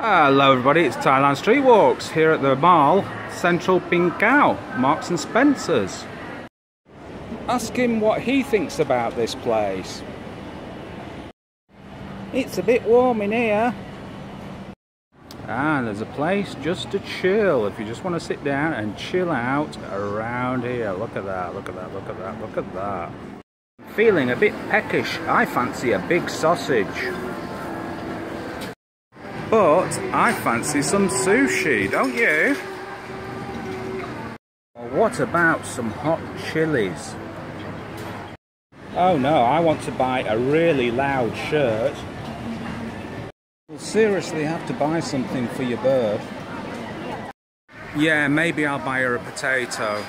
Hello everybody, it's Thailand Street Walks here at the mall, Central Pin Klao, Marks and Spencer's. Ask him what he thinks about this place. It's a bit warm in here. And there's a place just to chill if you just want to sit down and chill out around here. Look at that, look at that, look at that, look at that. Feeling a bit peckish, I fancy a big sausage. But I fancy some sushi, don't you? What about some hot chilies? Oh no, I want to buy a really loud shirt. You'll seriously have to buy something for your bird. Yeah, maybe I'll buy her a potato.